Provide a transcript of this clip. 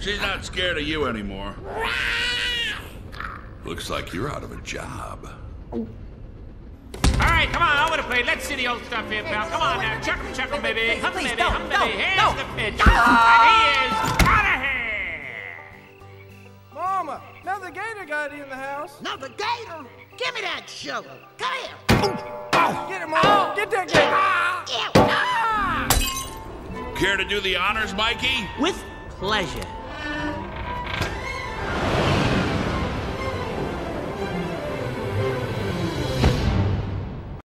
She's not scared of you anymore. Looks like you're out of a job. All right, come on, over. Let's see the old stuff here, pal. Come on now, chuck 'em, chuck 'em, baby. Hum, baby, don't, hum, baby. Here's don't. the pitch. And he is out of here. Mama, another gator got in the house. Another gator? Give me that shovel. Come here. Get him, Mama. Get that gator. Ew. Ah! Care to do the honors, Mikey? With pleasure.